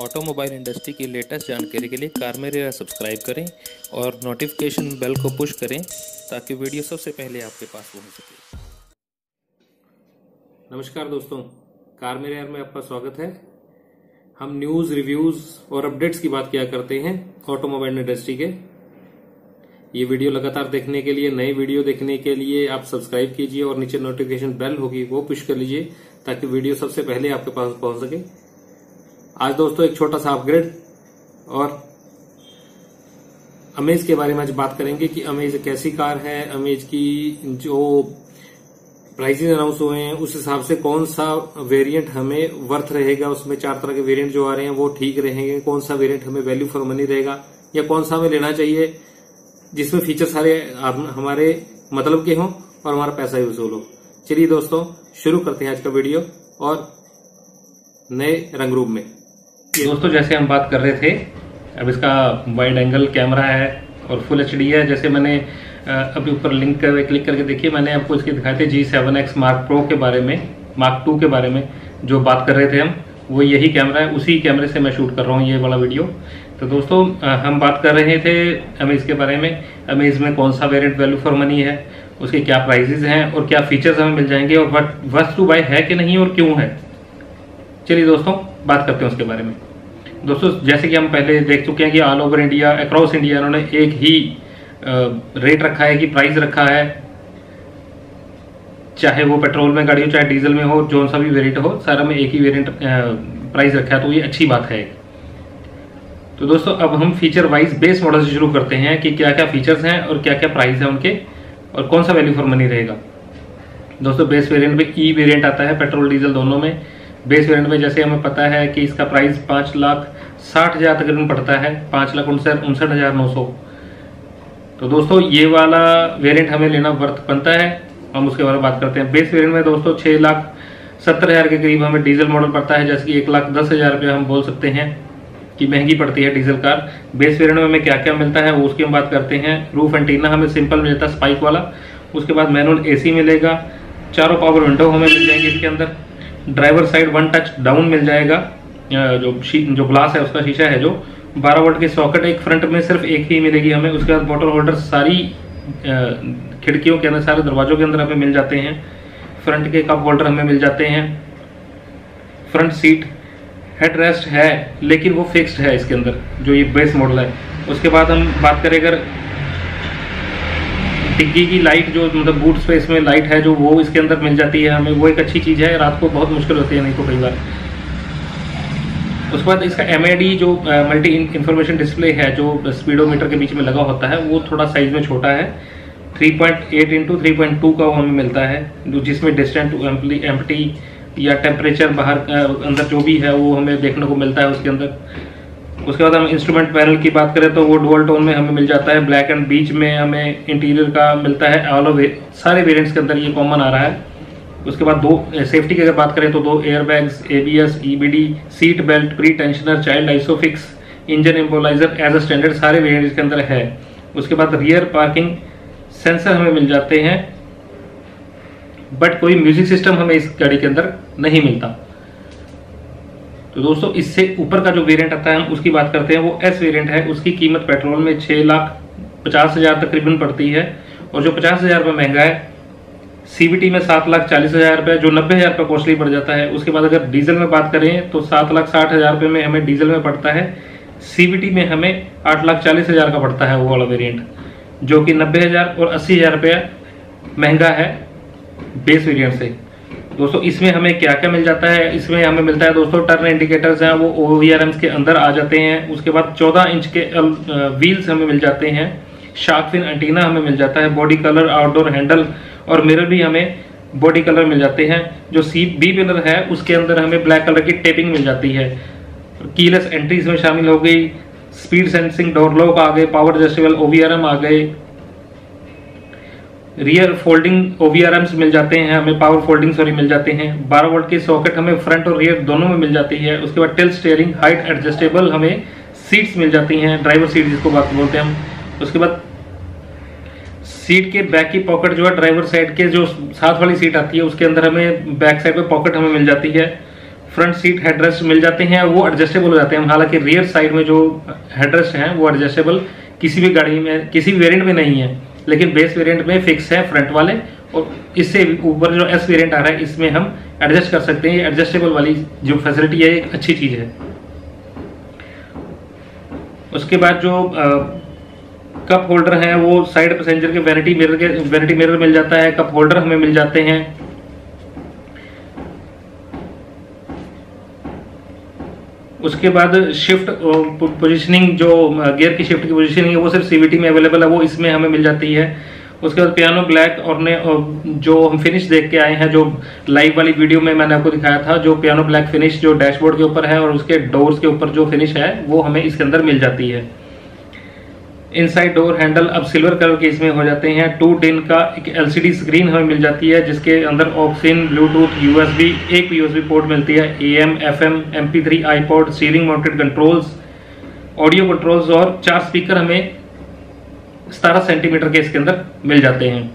Automobile industry की latest जानकारी के लिए कार मेरे सब्सक्राइब करें और नोटिफिकेशन बेल को पुश करें ताकि वीडियो सबसे पहले आपके पास पहुँच सके। नमस्कार दोस्तों, कार मेरे में आपका स्वागत है। हम न्यूज़ रिव्यूज़ और अपडेट्स की बात किया करते हैं ऑटोमोबाइल इंडस्ट्री के। ये वीडियो लगातार देखने के लिए नए वीडियो देखने के लिए आप सब्सक्राइब कीजिए और नीचे नोटिफिकेशन बेल होगी, वो पुश कर लीजिए ताकि वीडियो सबसे पहले आपके पास पहुँच सके। आज दोस्तों एक छोटा सा अपग्रेड और अमेज के बारे में आज बात करेंगे कि अमेज कैसी कार है अमेज की जो प्राइसिंग अनाउंस हुए हैं, उस हिसाब से कौन सा वेरिएंट हमें वर्थ रहेगा, उसमें चार तरह के वेरिएंट जो आ रहे हैं, वो ठीक रहेंगे, कौन सा वेरिएंट हमें वैल्यू फॉर मनी रहेगा, या कौन सा हमें लेना चाहिए, जिसमें फीचर सारे हमारे मतलब के हों और हमारा पैसा ही वसूल हो चलिए दोस्तों, शुरू करते हैं आज का वीडियो और नए रंग रूप में। दोस्तों, जैसे हम बात कर रहे थे, अब इसका वाइड एंगल कैमरा है और फुल एचडी है। जैसे मैंने अभी ऊपर लिंक कर क्लिक करके देखिए, मैंने आपको इसके दिखाए थे G seven X mark pro के बारे में मार्क टू के बारे में जो बात कर रहे थे हम, वो यही कैमरा है। उसी कैमरे से मैं शूट कर रहा हूँ ये वाला वीडियो तो दोस्तों हम बात कर रहे थे अमेज के बारे में। अमेज में कौन सा वेरिएंट वैल्यू फॉर मनी है, उसके क्या प्राइजेज हैं और क्या फीचर्स हमें मिल जाएँगे और वट वस्ट टू बाई है कि नहीं और क्यों है। चलिए दोस्तों, बात करते हैं उसके बारे में। दोस्तों, जैसे कि हम पहले देख चुके हैं कि all over India across India इन्होंने एक ही रेट रखा है कि प्राइस रखा है। चाहे वो पेट्रोल में गाड़ी हो, चाहे डीजल में हो, जो सा भी वेरिएंट हो, सारा में एक ही वेरिएंट प्राइस रखा है तो ये अच्छी बात है। तो दोस्तों, अब हम फीचर वाइज बेस मॉडल से शुरू करते हैं कि क्या क्या फीचर्स हैं और क्या क्या प्राइस है उनके और कौन सा वैल्यू फॉर मनी रहेगा। दोस्तों बेस वेरिएंट में ई वेरिएंट आता है पेट्रोल डीजल दोनों में। बेस वेरिएंट में जैसे हमें पता है कि इसका प्राइस पाँच लाख साठ हज़ार तकरीबन पड़ता है, पाँच लाख उनसठ उनसठ हज़ार नौ सौ। तो दोस्तों, ये वाला वेरिएंट हमें लेना वर्थ बनता है। हम उसके बारे में बात करते हैं। बेस वेरिएंट में दोस्तों छः लाख सत्तर हज़ार के करीब हमें डीजल मॉडल पड़ता है, जैसे कि एक लाख दस हज़ार रुपये हम बोल सकते हैं कि महँगी पड़ती है डीजल कार। बेस वेरिएंट में हमें क्या क्या मिलता है, उसकी हम बात करते हैं। रूफ एंटीना हमें सिंपल मिलता है, स्पाइक वाला। उसके बाद मैनुअल एसी मिलेगा। चारों पावर विंडो हमें मिल जाएँगे इसके अंदर। Driver side one touch down मिल जाएगा। जो जो ग्लास है, उसका शीशा है जो। 12 वोल्ट की सॉकेट एक फ्रंट में सिर्फ़ एक ही मिलेगी हमें। उसके बाद बॉटल होल्डर सारी खिड़कियों के अंदर, सारे दरवाजों के अंदर हमें मिल जाते हैं। फ्रंट के कप होल्डर हमें मिल जाते हैं। फ्रंट सीट हेड रेस्ट है, लेकिन वो फिक्स्ड है इसके अंदर, जो ये बेस मॉडल है। उसके बाद हम बात करें अगर डिग्गी की लाइट जो मतलब बूट स्पेस में लाइट है, जो वो इसके अंदर मिल जाती है हमें, वो एक अच्छी चीज़ है। रात को बहुत मुश्किल होती है नहीं तो कई बार। उसके बाद इसका एम जो मल्टी इंफॉर्मेशन डिस्प्ले है, जो स्पीडोमीटर के बीच में लगा होता है, वो थोड़ा साइज़ में छोटा है। 3.8 पॉइंट एट इंटू थ्री का वो हमें मिलता है। जिसमें डिस्टेंट टू एम्पटी या टेम्परेचर बाहर अंदर जो भी है, वो हमें देखने को मिलता है उसके अंदर। उसके बाद हम इंस्ट्रूमेंट पैनल की बात करें तो वो डुअल टोन में हमें मिल जाता है ब्लैक एंड बीच में हमें इंटीरियर का मिलता है ऑल ऑफ़ सारे वेरिएंट्स के अंदर ये कॉमन आ रहा है। उसके बाद दो सेफ्टी की अगर बात करें तो दो air bags A B S E B D seat belt pre tensioner child isofix engine immobiliser as a standard सारे वेरियंट के अंदर है। उसके बाद रियर पार्किंग सेंसर हमें मिल जाते हैं बट कोई म्यूज़िक सिस्टम हमें इस गाड़ी के अंदर नहीं मिलता। तो दोस्तों, इससे ऊपर का जो वेरिएंट आता है, हम उसकी बात करते हैं। वो एस वेरिएंट है, उसकी कीमत पेट्रोल में छह लाख पचास हज़ार तकरीबन पड़ती है। और जो पचास हज़ार रुपये महँगा है सीबीटी में सात लाख चालीस हज़ार रुपये, जो नब्बे हज़ार रुपये कॉस्टली पड़ जाता है, उसके बाद अगर डीजल में बात करें तो सात लाख साठ हज़ार रुपये में हमें डीजल में पड़ता है। सीबीटी में हमें आठ लाख चालीस हज़ार का पड़ता है वो वाला वेरियंट जो कि नब्बे हज़ार और अस्सी हज़ार रुपया महँगा है बेस वेरियंट से। दोस्तों, इसमें हमें क्या क्या मिल जाता है? इसमें हमें मिलता है दोस्तों टर्न इंडिकेटर्स हैं, वो ओवीआरएम के अंदर आ जाते हैं। उसके बाद 14 इंच के व्हील्स हमें मिल जाते हैं। शार्कफिन एंटीना हमें मिल जाता है। बॉडी कलर आउटडोर हैंडल और मिरर भी हमें बॉडी कलर मिल जाते हैं। जो सी बी पिलर है, उसके अंदर हमें ब्लैक कलर की टेपिंग मिल जाती है। कीलेस एंट्री इसमें शामिल हो गई। स्पीड सेंसिंग डोर लॉक आ गए पावर एडजस्टेबल ओवीआरएम आ गए। रियर फोल्डिंग ओवीआरएम्स मिल जाते हैं, हमें पावर फोल्डिंग सॉरी मिल जाते हैं। 12 वोल्ट के सॉकेट हमें फ्रंट और रियर दोनों में मिल जाती है। उसके बाद टेल स्टेयरिंग हाइट एडजस्टेबल हमें सीट्स मिल जाती हैं ड्राइवर सीट जिसको बात बोलते हैं हम। उसके बाद सीट के बैक की पॉकेट जो है ड्राइवर साइड के जो साथ वाली सीट आती है, उसके अंदर हमें बैक साइड पे पॉकेट हमें मिल जाती है। फ्रंट सीट हेडरेस्ट मिल जाते हैं, वो एडजस्टेबल हो जाते हैं। हालाँकि रियर साइड में जो हेडरेस्ट हैं, वो एडजस्टेबल किसी भी गाड़ी में, किसी भी वेरिएंट में नहीं है। लेकिन बेस वेरिएंट में फिक्स है फ्रंट वाले, और इससे ऊपर जो एस वेरिएंट आ रहा है, इसमें हम एडजस्ट कर सकते हैं। एडजस्टेबल वाली जो फैसिलिटी है, एक अच्छी चीज़ है। उसके बाद जो कप होल्डर है, वो साइड पैसेंजर के वैनिटी मिरर के वैनिटी मिरर मिल जाता है कप होल्डर हमें मिल जाते हैं। उसके बाद शिफ्ट पोजीशनिंग जो गियर की शिफ्ट की पोजीशनिंग है, वो सिर्फ़ सीवीटी में अवेलेबल है, वो इसमें हमें मिल जाती है। उसके बाद पियानो ब्लैक और ने जो हम फिनिश देख के आए हैं, जो लाइव वाली वीडियो में मैंने आपको दिखाया था, जो पियानो ब्लैक फिनिश जो डैशबोर्ड के ऊपर है और उसके डोर्स के ऊपर जो फिनिश है, वो हमें इसके अंदर मिल जाती है। इनसाइड डोर हैंडल अब सिल्वर कलर के इसमें हो जाते हैं। टू डिन का एक एलसीडी स्क्रीन हमें मिल जाती है, जिसके अंदर ऑक्सीन ब्लूटूथ यूएसबी एक यूएसबी पोर्ट मिलती है। AM FM I iPod steering mounted controls audio controls और चार स्पीकर हमें सतारह सेंटीमीटर के इसके अंदर मिल जाते हैं।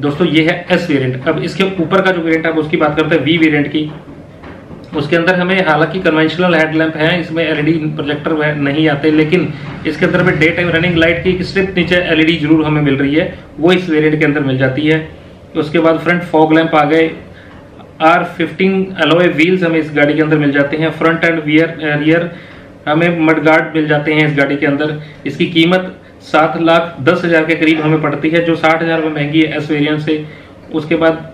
दोस्तों, ये है एस वेरिएंट अब इसके ऊपर का जो वेरिएंट है उसकी बात करते हैं वी वेरिएंट की। उसके अंदर हमें हालाँकि कन्वेंशनल हेडलैम्प है, इसमें एलईडी प्रोजेक्टर नहीं आते, लेकिन इसके अंदर में डे टाइम रनिंग लाइट की स्ट्रिप नीचे एलईडी ज़रूर हमें मिल रही है, वो इस वेरिएंट के अंदर मिल जाती है। उसके बाद फ्रंट फॉग लैंप आ गए। आर फिफ्टीन एलोए व्हील्स हमें इस गाड़ी के अंदर मिल जाते हैं। फ्रंट एंड वियर रियर हमें मडगार्ड मिल जाते हैं इस गाड़ी के अंदर। इसकी कीमत सात लाख दस हज़ार के करीब हमें पड़ती है, जो साठ हज़ार रुपये महँगी है एस वेरियंट से। उसके बाद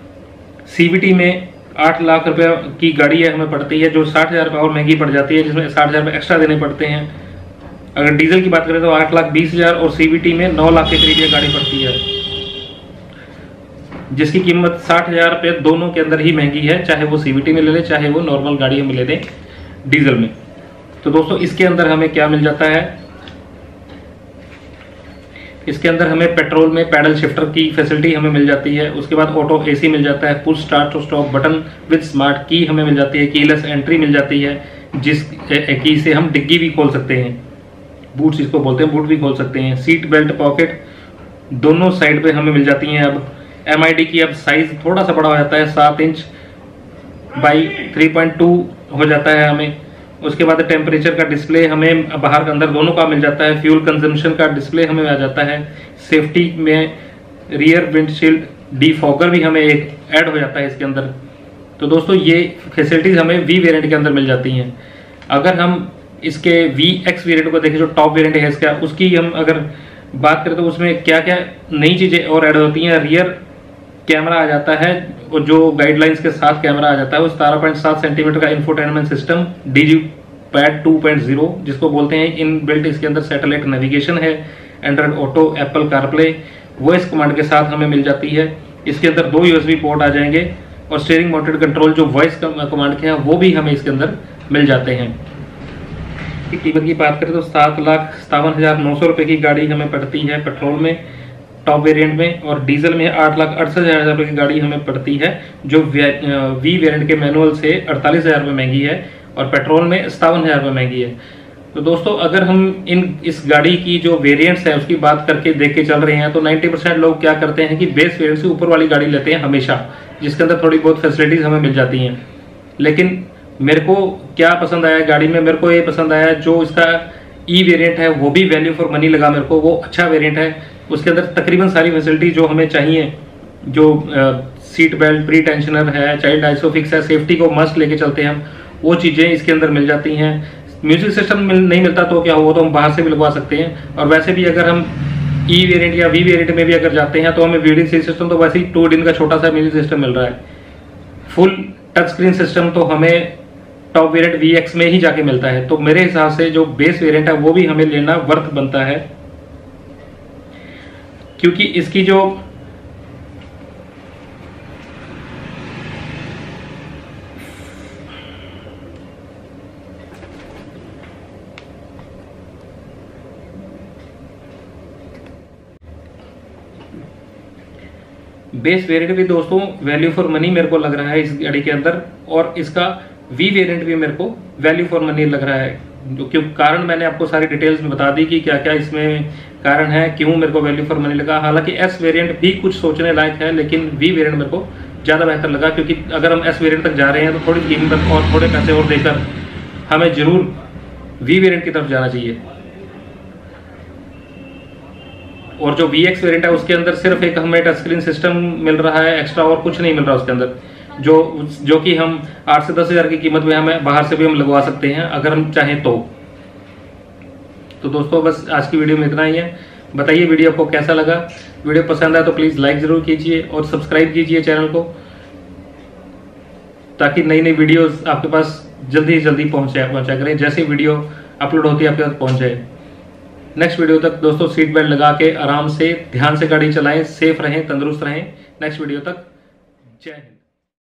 सीबीटी में आठ लाख रुपए की गाड़ी है, हमें पड़ती है, जो साठ हज़ार और महँगी पड़ जाती है, जिसमें साठ हज़ार रुपये एक्स्ट्रा देने पड़ते हैं। अगर डीजल की बात करें तो आठ लाख बीस हज़ार और सीबीटी में नौ लाख के करीब ये गाड़ी पड़ती है। जिसकी कीमत साठ हज़ार रुपये दोनों के अंदर ही महँगी है, चाहे वो सीबीटी में ले ले, चाहे वो नॉर्मल गाड़ी हम ले लें डीजल में। तो दोस्तों, इसके अंदर हमें क्या मिल जाता है? इसके अंदर हमें पेट्रोल में पैडल शिफ्टर की फैसिलिटी हमें मिल जाती है। उसके बाद ऑटो एसी मिल जाता है। Full start to stop button with smart key हमें मिल जाती है। कीलेस एंट्री मिल जाती है, जिस की से हम डिग्गी भी खोल सकते हैं। बूट्स इसको बोलते हैं बूट भी खोल सकते हैं। सीट बेल्ट पॉकेट दोनों साइड पे हमें मिल जाती हैं। अब एमआईडी की अब साइज़ थोड़ा सा बड़ा हो जाता है। सात इंच बाई थ्री हो जाता है हमें। उसके बाद टेम्परेचर का डिस्प्ले हमें बाहर के अंदर दोनों का मिल जाता है फ्यूल कंजम्पशन का डिस्प्ले हमें आ जाता है। सेफ्टी में रियर विंडशील्ड डी डीफॉगर भी हमें एक ऐड हो जाता है इसके अंदर। तो दोस्तों, ये फैसिलिटीज़ हमें वी वेरिएंट के अंदर मिल जाती हैं। अगर हम इसके वी एक्स वेरियंट को देखें, जो टॉप वेरियंट है इसका, उसकी हम अगर बात करें तो उसमें क्या क्या नई चीज़ें और ऐड होती हैं रियर कैमरा आ जाता है और जो गाइडलाइंस के साथ कैमरा आ जाता है, वो सतारह पॉइंट सात सेंटीमीटर का infotainment system digi pad two point zero जिसको बोलते हैं इन बिल्ट इसके अंदर सैटेलाइट नेविगेशन है Android auto Apple CarPlay voice command के साथ हमें मिल जाती है। इसके अंदर दो यूएसबी पोर्ट आ जाएँगे और स्टेयरिंग माउंटेड कंट्रोल जो वॉइस कमांड के हैं, वो भी हमें इसके अंदर मिल जाते हैं। कीमत की बात करें तो सात लाख सतावन हज़ार नौ सौ रुपए की गाड़ी हमें पड़ती है पेट्रोल में। टॉप वेरिएंट में और डीजल में आठ लाख अड़सठ हज़ार रुपये की गाड़ी हमें पड़ती है, जो वी वेरिएंट के मैनुअल से अड़तालीस हज़ार रुपये महँगी है और पेट्रोल में सतावन हज़ार रुपये महँगी है। तो दोस्तों, अगर हम इन, इस गाड़ी की जो वेरिएंट्स है, उसकी बात करके देख के चल रहे हैं तो 90 परसेंट लोग क्या करते हैं कि बेस वेरिएंट से ऊपर वाली गाड़ी लेते हैं हमेशा, जिसके अंदर थोड़ी बहुत फैसिलिटीज़ हमें मिल जाती हैं। लेकिन मेरे को क्या पसंद आया गाड़ी में? मेरे को ये पसंद आया, जो इसका ई वेरियंट है, वो भी वैल्यू फॉर मनी लगा मेरे को, वो अच्छा वेरियंट है। उसके अंदर तकरीबन सारी फैसिलिटी जो हमें चाहिए जो सीट बेल्ट प्री टेंशनर है चाइल्ड आइसोफिक्स है सेफ्टी को मस्ट लेके चलते हैं हम वो चीज़ें इसके अंदर मिल जाती हैं। म्यूज़िक सिस्टम मिल, नहीं मिलता तो क्या हुआ तो हम बाहर से भी लगवा सकते हैं। और वैसे भी अगर हम ई वेरिएंट या वी वेरिएंट में भी अगर जाते हैं तो हमें वीडिंग सिस्टम तो वैसे ही टू डिन का छोटा सा म्यूज़िक सिस्टम मिल रहा है। फुल टच स्क्रीन सिस्टम तो हमें टॉप वेरिएंट वी एक्स में ही जाके मिलता है। तो मेरे हिसाब से जो बेस वेरिएंट है वो भी हमें लेना वर्थ बनता है। क्योंकि इसकी जो बेस वेरिएंट भी दोस्तों वैल्यू फॉर मनी मेरे को लग रहा है इस गाड़ी के अंदर, और इसका वी वेरिएंट भी मेरे को वैल्यू फॉर मनी लग रहा है। जो क्यों, कारण मैंने आपको सारी डिटेल्स में बता दी कि क्या क्या इसमें कारण है क्यों मेरे को वैल्यू फॉर मनी लगा। हालाँकि एस वेरिएंट भी कुछ सोचने लायक है, लेकिन वी वेरिएंट मेरे को ज़्यादा बेहतर लगा, क्योंकि अगर हम एस वेरियंट तक जा रहे हैं तो थोड़ी कीमत और थोड़े पैसे और देकर हमें ज़रूर वी वेरियंट की तरफ़ जाना चाहिए। और जो वी एक्स वेरियंट है, उसके अंदर सिर्फ़ एक हमें टच स्क्रीन सिस्टम मिल रहा है एक्स्ट्रा और कुछ नहीं मिल रहा उसके अंदर। जो जो कि हम आठ से दस हज़ार की कीमत में हमें बाहर से भी हम लगवा सकते हैं, अगर हम चाहें तो। तो दोस्तों, बस आज की वीडियो में इतना ही है। बताइए वीडियो आपको कैसा लगा? वीडियो पसंद आए तो प्लीज़ लाइक ज़रूर कीजिए और सब्सक्राइब कीजिए चैनल को, ताकि नई नई वीडियोस आपके पास जल्दी जल्दी पहुँचे पहुँचा करें। जैसे वीडियो अपलोड होती है, आपके पास पहुँच। जाए नेक्स्ट वीडियो तक दोस्तों सीट बेल्ट लगा के आराम से, ध्यान से गाड़ी चलाएँ सेफ़ रहें, तंदुरुस्त रहें। नेक्स्ट वीडियो तक जय हिंद।